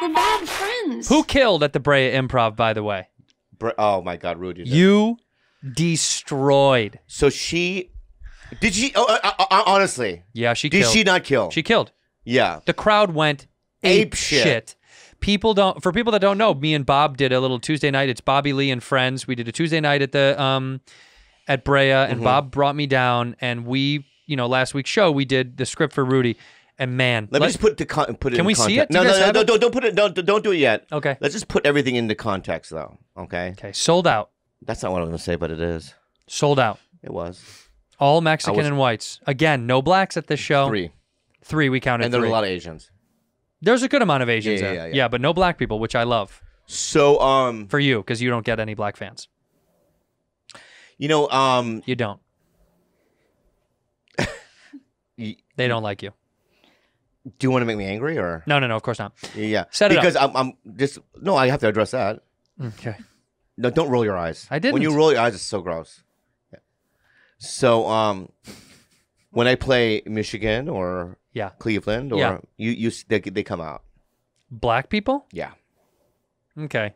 We're bad friends. Who killed at the Brea Improv, by the way? Br- oh my God, Rudy. did. You destroyed. So she did she? Oh, uh, uh, uh, honestly, Yeah, she did killed. she not kill? She killed. yeah. The crowd went ape, Ape shit. shit. People don't. For people that don't know, me and Bob did a little Tuesday night. It's Bobby Lee and friends. We did a Tuesday night at the um at Brea, and Mm-hmm. Bob brought me down, and we, you know, last week's show we did the script for Rudy, and man, Let me just put the con- put it. Can we see it? Do No, no, no, no, it? don't don't put it. Don't don't do it yet. Okay. Let's just put everything into context, though. Okay. okay, sold out, That's not what I'm going to say, but it is. sold out. It was All Mexican was- and whites. Again, no blacks at this show. three, Three. We counted and there were a lot of Asians. There's a good amount of Asians Yeah, yeah, there. yeah, yeah. but no black people, which I love So, um, for you because you don't get any black fans. you know, um, You don't. They don't like you. Do you want to make me angry or? No, no, no. Of course not. Yeah, Set it up. because I'm, I'm just no. I have to address that. Okay. No, don't roll your eyes. I did When you roll your eyes, it's so gross. Yeah. So, um, when I play Michigan or Yeah. Cleveland or Yeah. you, you, they, they come out. Black people? Yeah, Okay.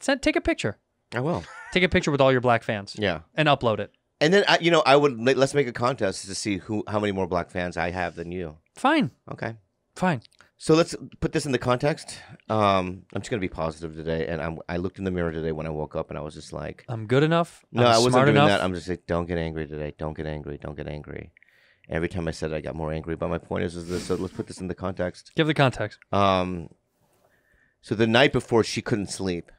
Send, take a picture. I will. Take a picture with all your black fans Yeah. and upload it. And then I, you know, I would let's make a contest to see who how many more black fans I have than you. Fine. Okay. Fine. So let's put this in the context. Um, I'm just gonna be positive today, and I'm, I looked in the mirror today when I woke up, and I was just like, I'm good enough. No, I'm I wasn't smart doing enough. that. I'm just like, don't get angry today. Don't get angry. Don't get angry. Every time I said it, I got more angry. But my point is, is this. So let's put this in the context. Give the context. Um, so the night before, she couldn't sleep,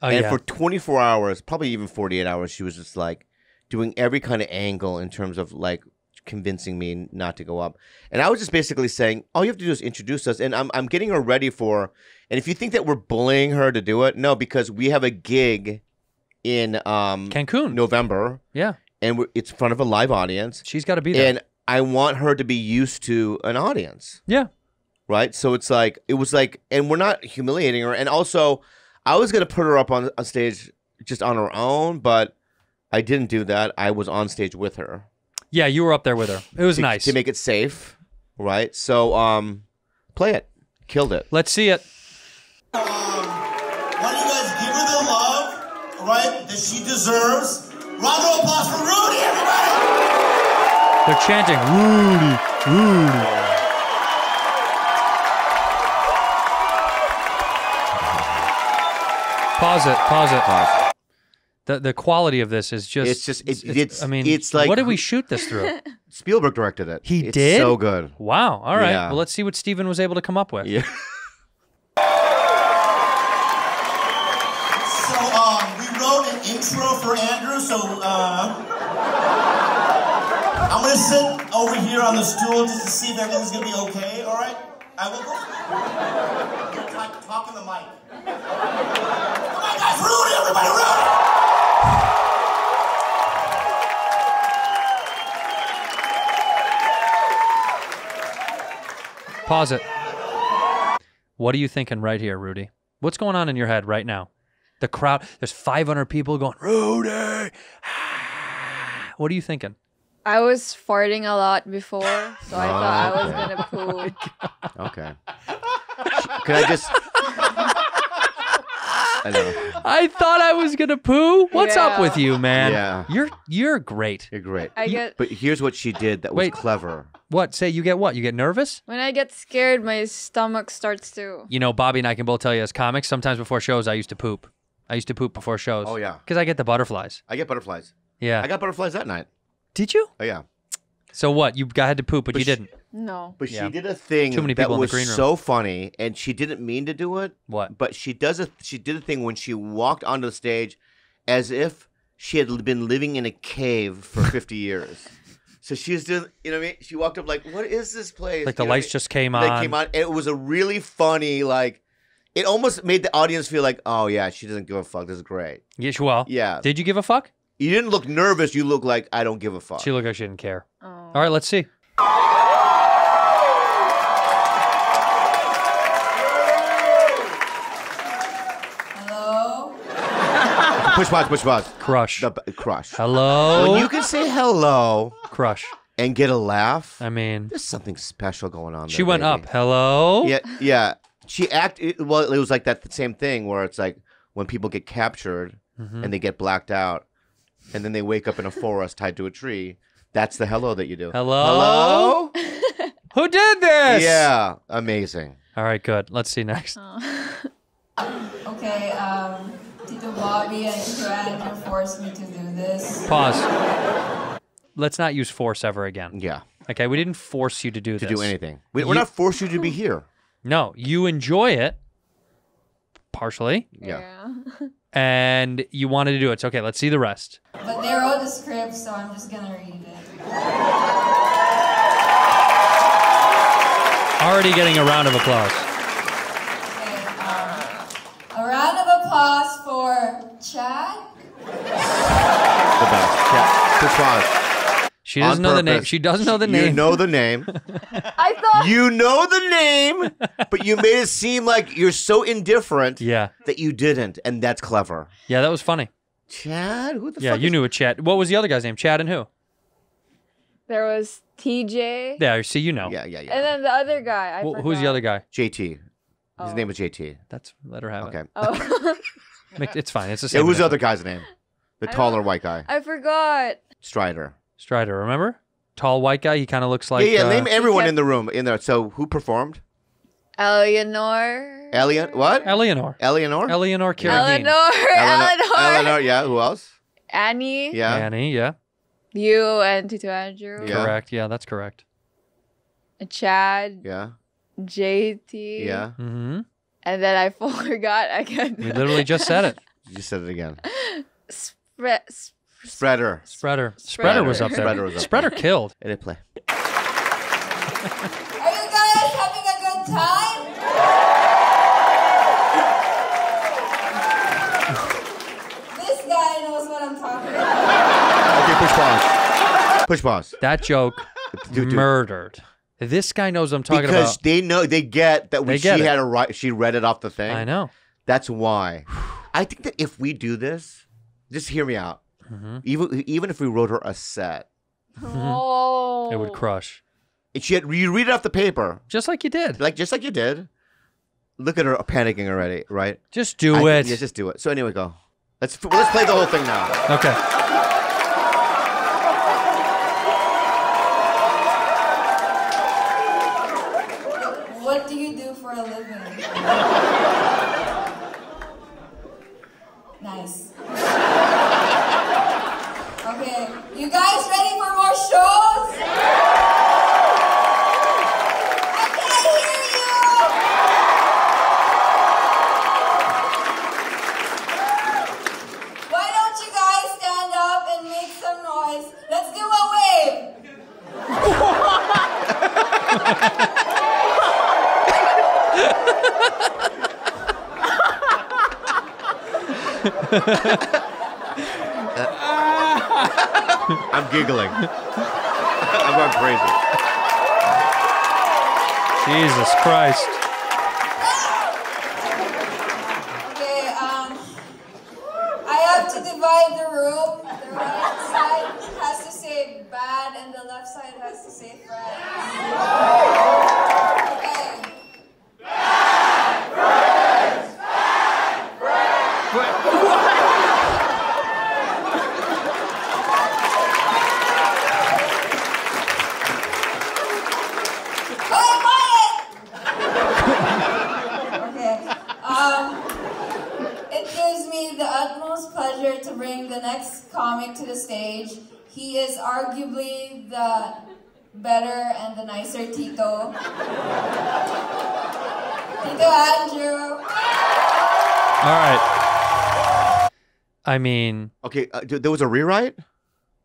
Oh, and yeah. for 24 hours, probably even 48 hours, she was just like doing every kind of angle in terms of like convincing me not to go up. And I was just basically saying, all you have to do is introduce us. And I'm I'm getting her ready for. And if you think that we're bullying her to do it, no, because we have a gig in um Cancun. November Yeah. and we're, it's in front of a live audience, She's got to be there. and I want her to be used to an audience, yeah. right? So it's like it was like, and we're not humiliating her, and also I was gonna put her up on, on stage just on her own, but I didn't do that. I was on stage with her. Yeah, you were up there with her. It was to, nice. to make it safe, right? So um, play it, killed it. Let's see it. Why don't you guys give her the love, right, that she deserves? Round of applause for Rudy, everybody! They're chanting, Rudy, Rudy. Pause it. Pause it. Pause. The the quality of this is just. It's just- it- it's- I mean, it's like- what did we shoot this through? Spielberg directed it. He It's did? So good. Wow. All right. Yeah. Well, let's see what Steven was able to come up with. Yeah. So, um, we wrote an intro for Andrew, so, uh, I'm gonna sit over here on the stool just to see if everything's gonna be okay, alright? I will go. You're talk, talk in the mic. Come on, guys, Rudy, everybody, Rudy! Pause it. What are you thinking right here, Rudy? What's going on in your head right now? The crowd, there's 500 people going, Rudy. What are you thinking? I was farting a lot before, so I thought I was oh, gonna poo. Okay. Can I just? I know. I thought I was gonna poo. What's up Yeah. with you, man? Yeah. You're you're great. You're great. I get But here's what she did that was Wait. clever. What? Say you get what? You get nervous? when I get scared, my stomach starts to. You know, Bobby and I can both tell you as comics, sometimes before shows I used to poop. I used to poop before shows. Oh, yeah. Because I get the butterflies. I get butterflies. Yeah. I got butterflies that night. Did you? Oh yeah. So what? You got had to poop, but, But you sh- didn't. No. But Yeah. she did a thing Too many that people in the was green room. so funny, and she didn't mean to do it. What? But she does a she did a thing when she walked onto the stage, as if she had been living in a cave for 50 years. So she was doing, you know what I mean? She walked up like, "What is this place?" Like the You know what I lights mean? just came on. They on. came on, and it was a really funny like. It almost made the audience feel like, "Oh yeah, she doesn't give a fuck. This is great." Yes, well. Yeah. Did you give a fuck? You didn't look nervous. You look like I don't give a fuck. She looked like she didn't care. Oh. All right, let's see. Push pause, push pause. Crush. The crush. Hello. When you can say hello Crush. and get a laugh, I mean, there's something special going on. she there, went baby. up. Hello. Yeah, yeah. she act well it was like that same thing where it's like when people get captured Mhm. and they get blacked out and then they wake up in a forest tied to a tree that's the hello that you do Hello? hello Who did this? yeah amazing All right, good. Let's see next. Okay, um, Tito Bobby and Tito Andrew forced me to do this. Pause. Let's not use force ever again. yeah Okay, we didn't force you to do this. to this. do anything we, we're not forced you to be here No, you enjoy it partially, yeah, and you wanted to do it. So, okay, let's see the rest. But they wrote the script, so I'm just gonna read it. Already getting a round of applause. Okay, um, a round of applause for Chad. the best yeah Push pause. She doesn't On know the name. She doesn't know the name. you know the name I thought you know the name but you made it seem like you're so indifferent Yeah, that you didn't and that's clever yeah, that was funny. Chad who the Yeah, fuck you is- knew a Chad. What was the other guy's name? Chad and who? there was TJ. Yeah, see, you know. yeah yeah yeah And then the other guy. I Wh- who's the other guy? JT. His Oh. name was JT. That's let her have Okay. it. Oh, Make- It's fine. It's the Yeah, same. who's the other guy's name? The I taller white guy. I forgot. Strider. Strider, remember? Tall white guy. He kind of looks like. yeah, yeah. uh, name everyone kept- in the room in there. So who performed? Eleanor. Elian. What? Eleanor. Eleanor. Eleanor Carradine. Eleanor. Eleanor. Eleanor. Yeah. Who else? Annie. Yeah. Annie. Yeah. You and Tito Andrew. Yeah. Correct. Yeah, that's correct. Chad. Yeah. JT. Yeah. hmm And then I forgot again. We literally just said it. You said it again. Spread. Spreader. Spreader. Spreader was up there. Spreader was up Spreader there. killed. And it play. Are you guys having a good time? this guy knows what I'm talking about. Okay. Push pause. Push pause. That joke Dude, dude. murdered. This guy knows what I'm talking Because about. they know they get that when They she get it. had a right, she read it off the thing. I know. That's why. I think that if we do this, just hear me out. Mm-hmm. Even even if we wrote her a set, Oh. It would crush. and she had you read it off the paper, Just like you did. like just like you did. Look at her panicking already, right? Just do I- it. Yeah, just do it. So anyway, go. Let's let's play the whole thing now. okay. What do you do for a living? nice. Okay, you guys ready for more shows? I can't hear you. Why don't you guys stand up and make some noise? Let's do a wave. I'm giggling. I'm going crazy. Jesus Christ. Okay, um, I have to divide the room. The right side has to say bad, and the left side has to say friends. Okay. Oh, quiet! Okay. Um, it gives me the utmost pleasure to bring the next comic to the stage. He is arguably the better and the nicer Tito. Tito Andrew. All right. I mean, Okay, uh, there was a rewrite.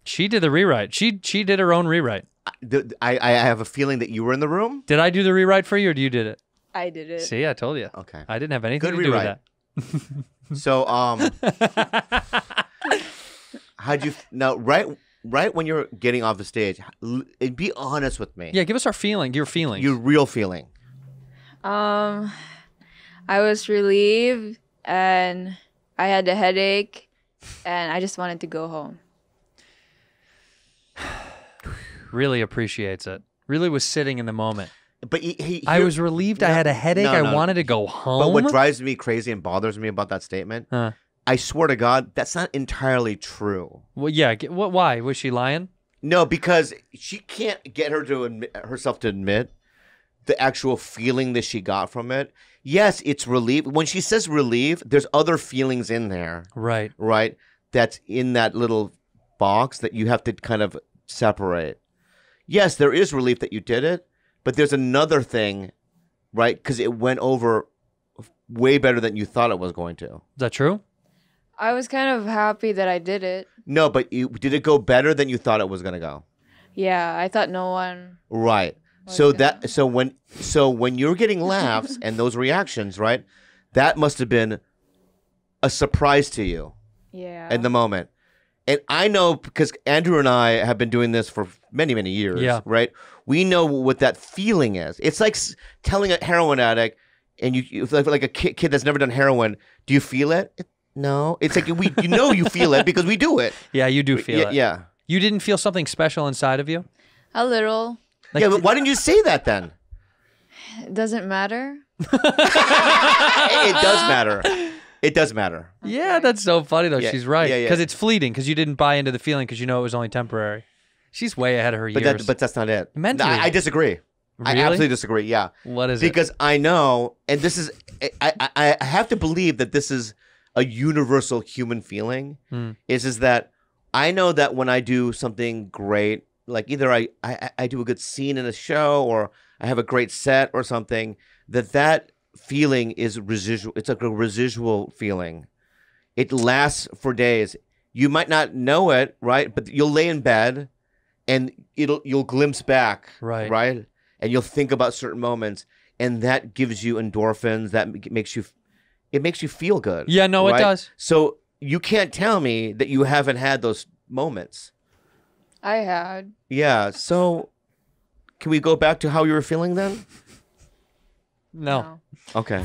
she did the rewrite. She she did her own rewrite. Th- I I have a feeling that you were in the room. Did I do the rewrite for you, or you did it? I did it. See, I told you. Okay. I didn't have anything Good to do rewrite. with So um, how'd you now? Right, right when you're getting off the stage, l- and be honest with me. yeah, give us our feeling. Your feeling Your real feeling. Um, I was relieved and I had a headache and I just wanted to go home. really appreciates it. Really was sitting in the moment. But he, he I was relieved I had a headache. no, I no. wanted to go home. But what drives me crazy and bothers me about that statement, Huh. I swear to God, that's not entirely true. well, yeah. What? Why was she lying? No, because she can't get her to admit, herself to admit the actual feeling that she got from it. Yes, it's relief. When she says relief, there's other feelings in there, Right. right? That's in that little box that you have to kind of separate. Yes, there is relief that you did it, but there's another thing, right? Because it went over way better than you thought it was going to. Is that true? I was kind of happy that I did it. No, but you, did it go better than you thought it was going to go? Yeah, I thought no one. Right. So Okay. that so when so when you're getting laughs and those reactions, right? That must have been a surprise to you Yeah. in the moment. And I know because Andrew and I have been doing this for many many years, Yeah. right? We know what that feeling is. It's like telling a heroin addict and you, you like, like a kid, kid that's never done heroin, do you feel it? It- No. It's like we you know you feel it because we do it. Yeah, you do feel yeah, it. yeah. You didn't feel something special inside of you? a little. Like, yeah, but why didn't you say that then? It doesn't matter. it does matter. It does matter. Yeah, that's so funny though. Yeah, She's right yeah, yeah. because it's fleeting because you didn't buy into the feeling because you know it was only temporary. She's way ahead of her But years. that, but that's not it. Mentally. I, I disagree. I absolutely disagree. Yeah, what is it? because I know, and this is, I, I, I have to believe that this is a universal human feeling. Hmm. Is is that I know that when I do something great, like either I, I I do a good scene in a show or I have a great set or something, that that feeling is residual. It's like a residual feeling. It lasts for days. You might not know it, right? But you'll lay in bed, and it'll you'll glimpse back, Right. right, and you'll think about certain moments, and that gives you endorphins. That makes you, it makes you feel good. Yeah, no, it does. So you can't tell me that you haven't had those moments. I had. Yeah. So can we go back to how you were feeling then? No. Okay.